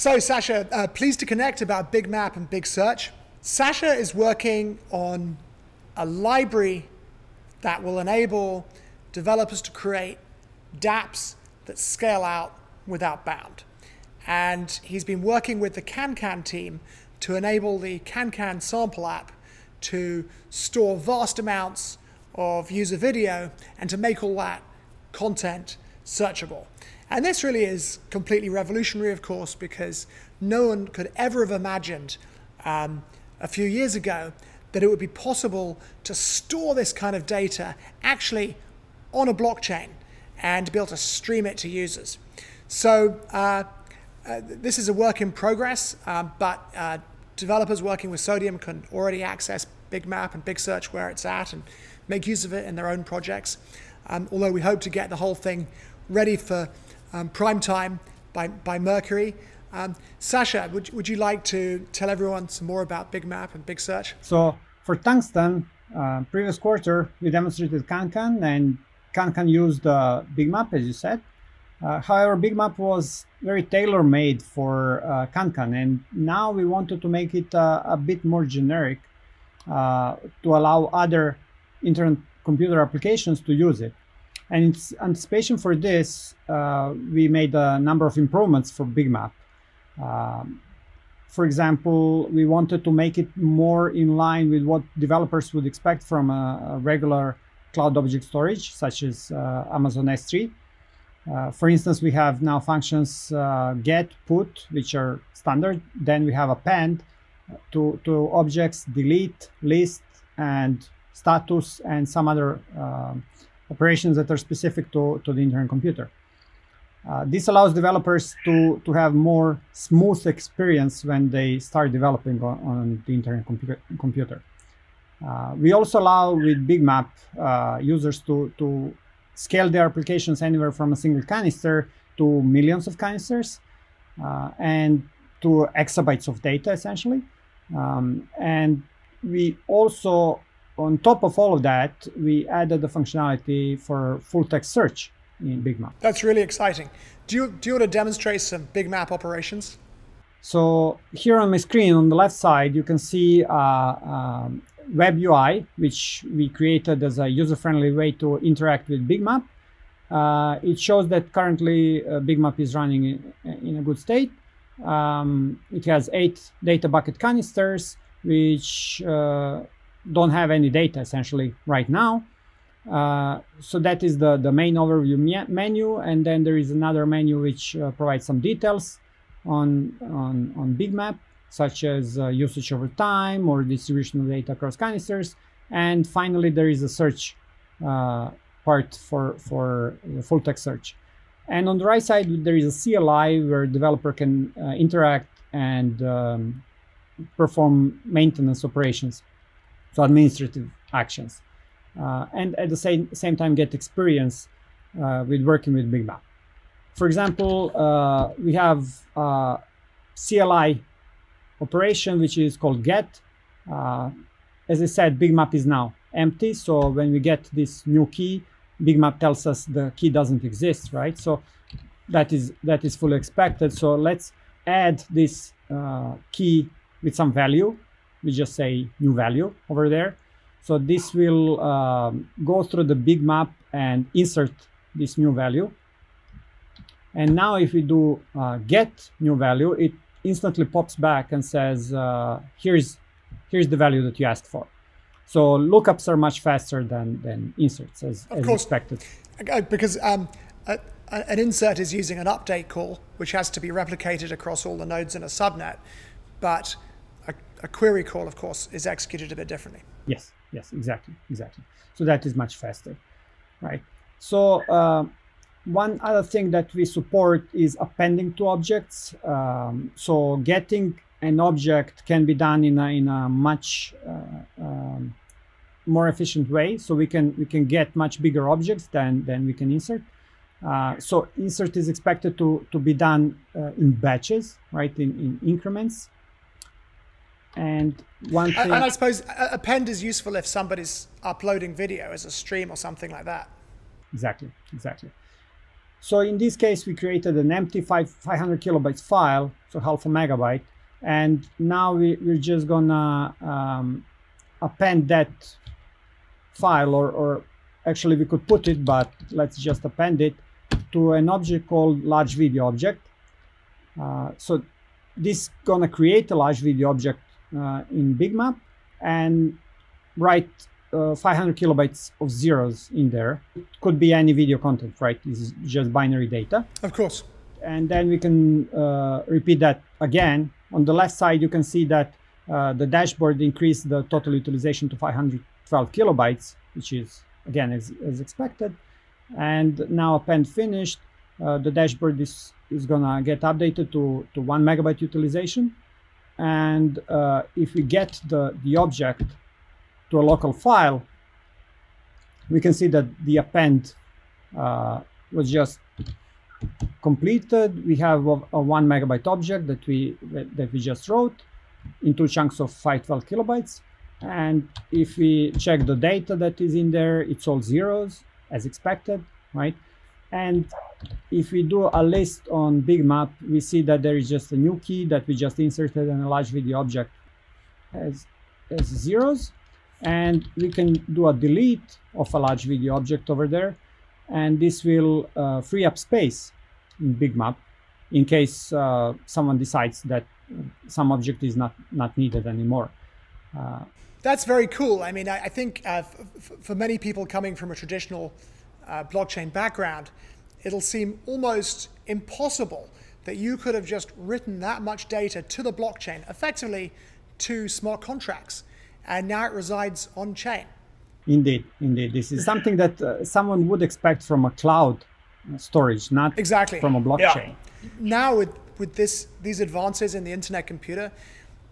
So, Sasha, uh, pleased to connect about Big Map and Big Search. Sasha is working on a library that will enable developers to create dApps that scale out without bound. And he's been working with the CanCan team to enable the CanCan sample app to store vast amounts of user video and to make all that content searchable. And this really is completely revolutionary, of course, because no one could ever have imagined um, a few years ago that it would be possible to store this kind of data actually on a blockchain and be able to stream it to users. So uh, uh, this is a work in progress, uh, but uh, developers working with Sodium can already access Big Map and Big Search where it's at and make use of it in their own projects. Um, although we hope to get the whole thing ready for um, prime time by, by Mercury. Um, Sasha, would, would you like to tell everyone some more about Big Map and Big Search? So for Tungsten, uh, previous quarter, we demonstrated CanCan and CanCan used uh, Big Map, as you said. Uh, however, Big Map was very tailor-made for uh, CanCan, and now we wanted to make it uh, a bit more generic uh, to allow other internet computer applications to use it. And in anticipation for this, uh, we made a number of improvements for BigMap. Um, for example, we wanted to make it more in line with what developers would expect from a, a regular cloud object storage, such as uh, Amazon S3. Uh, for instance, we have now functions uh, get, put, which are standard. Then we have append to, to objects, delete, list, and status, and some other um, operations that are specific to, to the internet computer. Uh, this allows developers to, to have more smooth experience when they start developing on, on the internet computer. computer. Uh, we also allow with BigMap uh, users to, to scale their applications anywhere from a single canister to millions of canisters uh, and to exabytes of data essentially. Um, and we also on top of all of that, we added the functionality for full text search in Big Map. That's really exciting. Do you, do you want to demonstrate some Big Map operations? So here on my screen on the left side, you can see uh, um, Web UI, which we created as a user-friendly way to interact with Big Map. Uh, it shows that currently uh, Big Map is running in, in a good state. Um, it has eight data bucket canisters, which uh, don't have any data essentially right now. Uh, so that is the, the main overview menu. And then there is another menu which uh, provides some details on, on, on Big Map, such as uh, usage over time or distribution of data across canisters. And finally, there is a search uh, part for, for full text search. And on the right side, there is a CLI where developer can uh, interact and um, perform maintenance operations so administrative actions, uh, and at the same, same time get experience uh, with working with Big Map. For example, uh, we have CLI operation, which is called get. As I said, Big Map is now empty. So when we get this new key, Big Map tells us the key doesn't exist, right? So that is that is fully expected. So let's add this uh, key with some value we just say new value over there. So this will um, go through the big map and insert this new value. And now if we do uh, get new value, it instantly pops back and says, uh, here's, here's the value that you asked for. So lookups are much faster than, than inserts as, of as course, expected. Because um, a, a, an insert is using an update call, which has to be replicated across all the nodes in a subnet. But a query call, of course, is executed a bit differently. Yes, yes, exactly, exactly. So that is much faster, right? So uh, one other thing that we support is appending to objects. Um, so getting an object can be done in a, in a much uh, um, more efficient way. So we can we can get much bigger objects than than we can insert. Uh, so insert is expected to to be done uh, in batches, right? In in increments. And one thing. And I suppose append is useful if somebody's uploading video as a stream or something like that. Exactly, exactly. So in this case, we created an empty five, 500 kilobytes file, so half a megabyte. And now we, we're just gonna um, append that file, or, or actually we could put it, but let's just append it to an object called large video object. Uh, so this gonna create a large video object in BigMap and write uh, 500 kilobytes of zeros in there. It could be any video content, right? This is just binary data. Of course. And then we can uh, repeat that again. On the left side, you can see that uh, the dashboard increased the total utilization to 512 kilobytes, which is again as, as expected. And now append finished, uh, the dashboard is, is gonna get updated to, to one megabyte utilization. And uh, if we get the, the object to a local file, we can see that the append uh, was just completed. We have a, a, one megabyte object that we that we just wrote in two chunks of 512 kilobytes. And if we check the data that is in there, it's all zeros as expected, right? And if we do a list on BigMap, we see that there is just a new key that we just inserted in a large video object as, as zeros and we can do a delete of a large video object over there and this will uh, free up space in BigMap in case uh, someone decides that some object is not not needed anymore. Uh, That's very cool. I mean, I, I think uh, for many people coming from a traditional uh, blockchain background, it'll seem almost impossible that you could have just written that much data to the blockchain, effectively to smart contracts and now it resides on chain. Indeed, indeed. This is something that uh, someone would expect from a cloud storage, not exactly from a blockchain. Yeah. Now with with this these advances in the internet computer,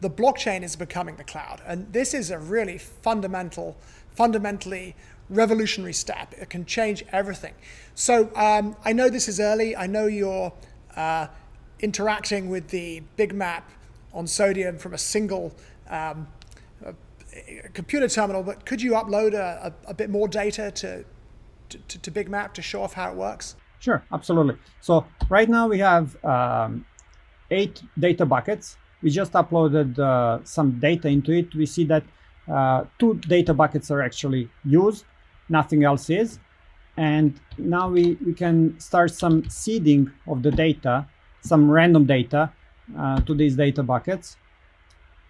the blockchain is becoming the cloud, and this is a really fundamental, fundamentally revolutionary step. It can change everything. So um, I know this is early. I know you're uh, interacting with the big map on Sodium from a single um, computer terminal, but could you upload a, a, a bit more data to, to, to Big Map to show off how it works? Sure, absolutely. So right now we have um, eight data buckets. We just uploaded uh, some data into it. We see that uh, two data buckets are actually used, nothing else is. And now we, we can start some seeding of the data, some random data uh, to these data buckets.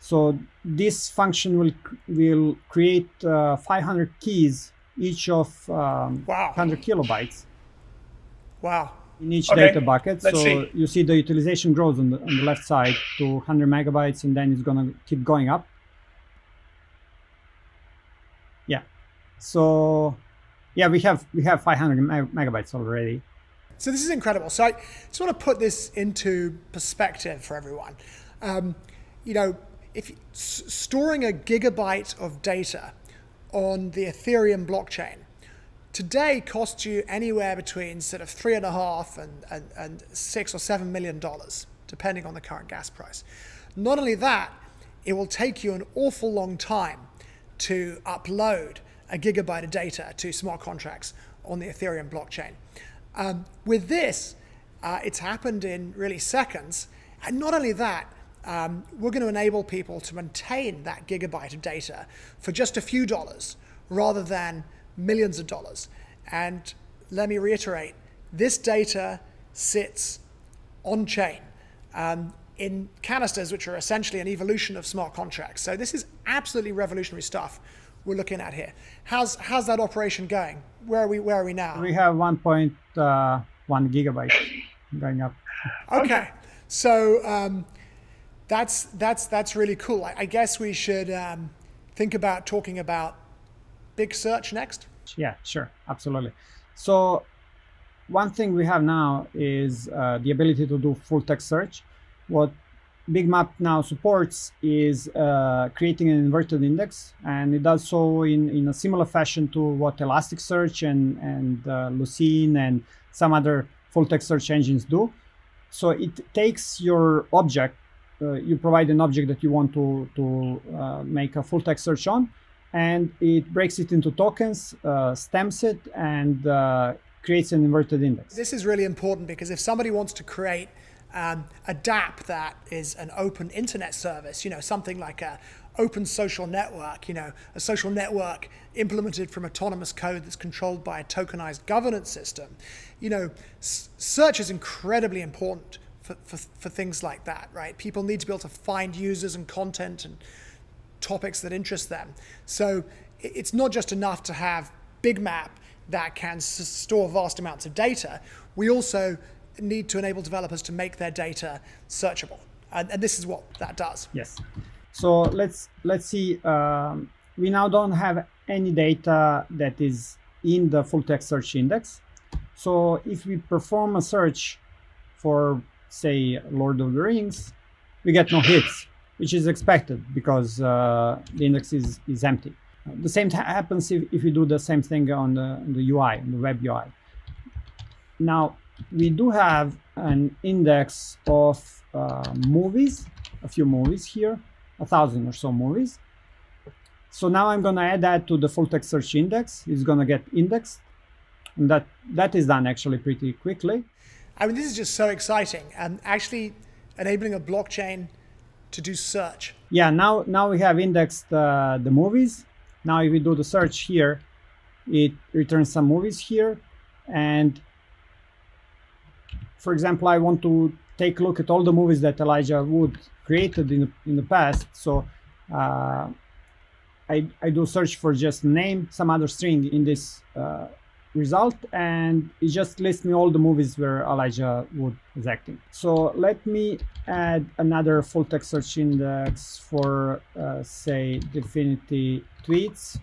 So this function will will create uh, 500 keys, each of um, wow. 100 kilobytes. Wow. In each okay. data bucket. Let's so see. you see the utilization grows on the, on the left side to 100 megabytes, and then it's going to keep going up. Yeah. So yeah, we have we have 500 megabytes already. So this is incredible. So I just want to put this into perspective for everyone. Um, you know, if storing a gigabyte of data on the Ethereum blockchain today costs you anywhere between sort of three and a half and, and, and six or seven million dollars, depending on the current gas price. Not only that, it will take you an awful long time to upload a gigabyte of data to smart contracts on the Ethereum blockchain. Um, with this, uh, it's happened in really seconds. And not only that, um, we're going to enable people to maintain that gigabyte of data for just a few dollars rather than millions of dollars. And let me reiterate, this data sits on chain um, in canisters, which are essentially an evolution of smart contracts. So this is absolutely revolutionary stuff we're looking at here. How's how's that operation going? Where are we where are we now? We have 1.1 uh, gigabyte going up. Okay, so. Um, that's that's that's really cool. I, I guess we should um, think about talking about big search next. Yeah, sure, absolutely. So one thing we have now is uh, the ability to do full text search. What BigMap now supports is uh, creating an inverted index, and it does so in, in a similar fashion to what Elasticsearch and, and uh, Lucene and some other full text search engines do. So it takes your object uh, you provide an object that you want to, to uh, make a full text search on, and it breaks it into tokens, uh, stamps it, and creates an inverted index. This is really important because if somebody wants to create um, a DApp that is an open internet service, you know, something like a open social network, you know, a social network implemented from autonomous code that's controlled by a tokenized governance system, you know, search is incredibly important for, for, for things like that, right? People need to be able to find users and content and topics that interest them. So it's not just enough to have Big Map that can store vast amounts of data. We also need to enable developers to make their data searchable. And, and this is what that does. Yes. So let's let's see. Um, we now don't have any data that is in the full text search index. So if we perform a search for, say, Lord of the Rings, we get no hits, which is expected because uh, the index is, is empty. The same happens if, if we do the same thing on the, on the UI, on the web UI. Now, we do have an index of uh, movies, a few movies here, a thousand or so movies. So now I'm going to add that to the full text search index. It's going to get indexed. And that, that is done actually pretty quickly. I mean, this is just so exciting and actually enabling a blockchain to do search. Yeah, now, now we have indexed uh, the movies. Now if we do the search here, it returns some movies here. And for example, I want to take a look at all the movies that Elijah Wood created in the, in the past. So uh, I, I do search for just name, some other string in this uh, result, and it just lists me all the movies where Elijah Wood is acting. So let me add another full text search index for, uh, say, Dfinity tweets.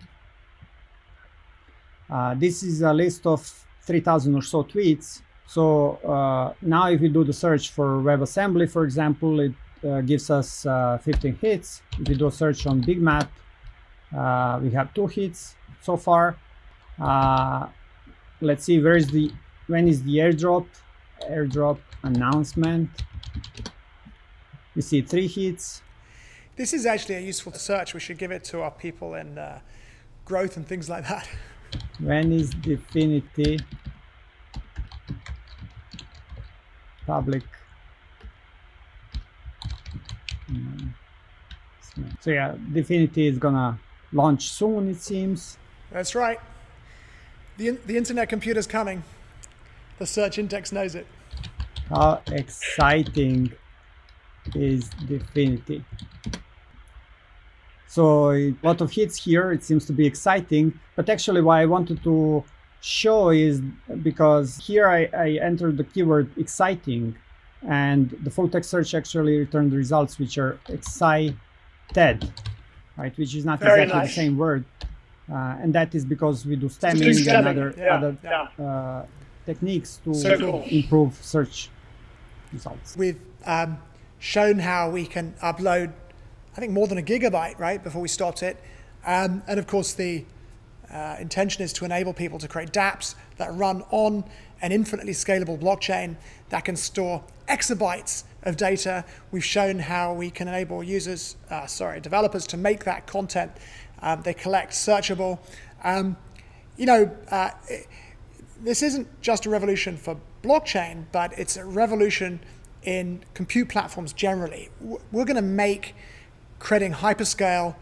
Uh, this is a list of 3,000 or so tweets. So uh, now if we do the search for WebAssembly, for example, it uh, gives us uh, 15 hits. If we do a search on Big Map, uh, we have two hits so far. Uh, let's see where is the when is the airdrop airdrop announcement. We see three hits. This is actually a useful search. We should give it to our people in uh, growth and things like that. When is Dfinity public? So yeah, Dfinity is gonna launch soon, it seems. That's right. The, the internet computer's coming. The search index knows it. How exciting is Dfinity? So a lot of hits here, it seems to be exciting, but actually why I wanted to show is because here I, I entered the keyword exciting and the full text search actually returned the results which are excited right? Which is not Very exactly nice. the same word. Uh, and that is because we do stemming and other, yeah, other yeah. Uh, techniques to so cool. improve search results. We've um, shown how we can upload, I think, more than a gigabyte, right, before we stopped it. Um, and of course, the uh, intention is to enable people to create dApps that run on an infinitely scalable blockchain that can store exabytes of data. We've shown how we can enable users, uh, sorry, developers to make that content um, they collect searchable. Um, you know, uh, it, this isn't just a revolution for blockchain, but it's a revolution in compute platforms generally. We're going to make creating hyperscale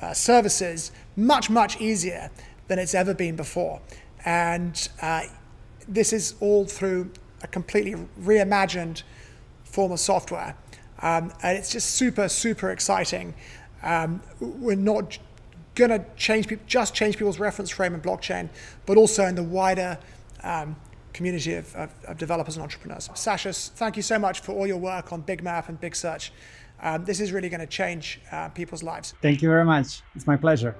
uh, services much, much easier than it's ever been before. And uh, this is all through a completely reimagined form of software. Um, and it's just super, super exciting. Um, we're not going to change just change people's reference frame in blockchain, but also in the wider um, community of, of, of, developers and entrepreneurs. Sasha, thank you so much for all your work on Big Map and Big Search. Um, this is really going to change uh, people's lives. Thank you very much. It's my pleasure.